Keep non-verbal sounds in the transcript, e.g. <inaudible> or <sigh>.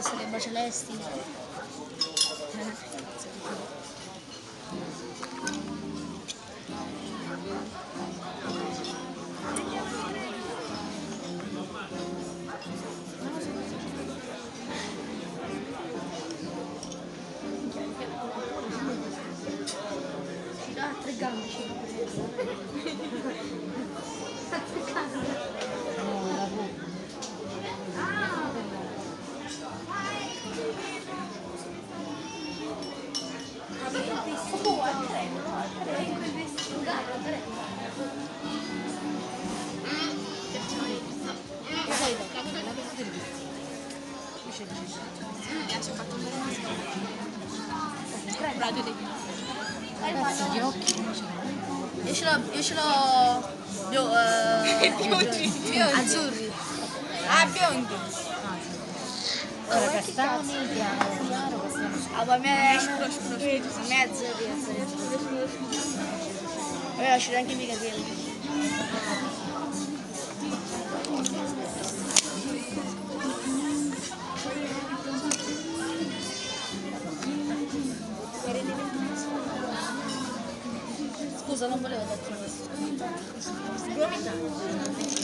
le bacie celesti? Ci dà tre gambe. Radio dei Gli occhi Io ce l'ho, io ce l'ho bio- eh, <laughs> Biondi. azzurri. Ah, biondi. Allora, castani, chiaro, chiaro, castano Ah, ma me azzurri, azzurri. Vabbè, lasciare anche i miei за наполеона принес. Кроме того.